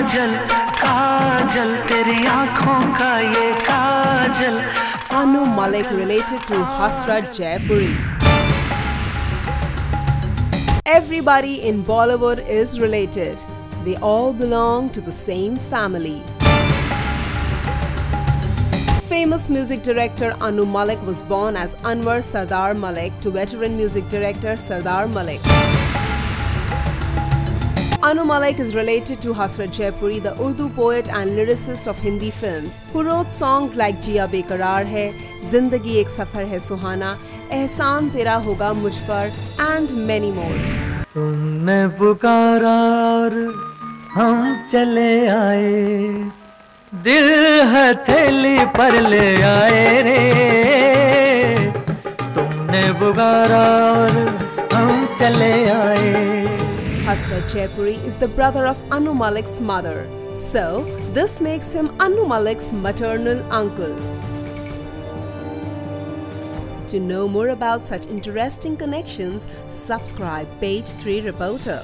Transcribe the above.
काजल काजल तेरी आंखों का ये काजल Anu Malik related to Hasrat Jaipuri. Everybody in Bollywood is related. They all belong to the same family. Famous music director Anu Malik was born as Anwar Sardar Malik to veteran music director Sardar Malik. Anu Malik is related to Hasrat Jaipuri, the Urdu poet and lyricist of Hindi films, who wrote songs like Jiya Bekarar Hai, Zindagi Ek Safar Hai Suhana, Ehsaan Tera Hoga Mujh Par, and many more. तुमने पुकारा और हम चले आए दिल हथेली पर ले आए रे तुमने पुकारा और हम चले Hasrat Jaipuri is the brother of Anu Malik's mother. So, this makes him Anu Malik's maternal uncle. To know more about such interesting connections, subscribe Page 3 Reporter.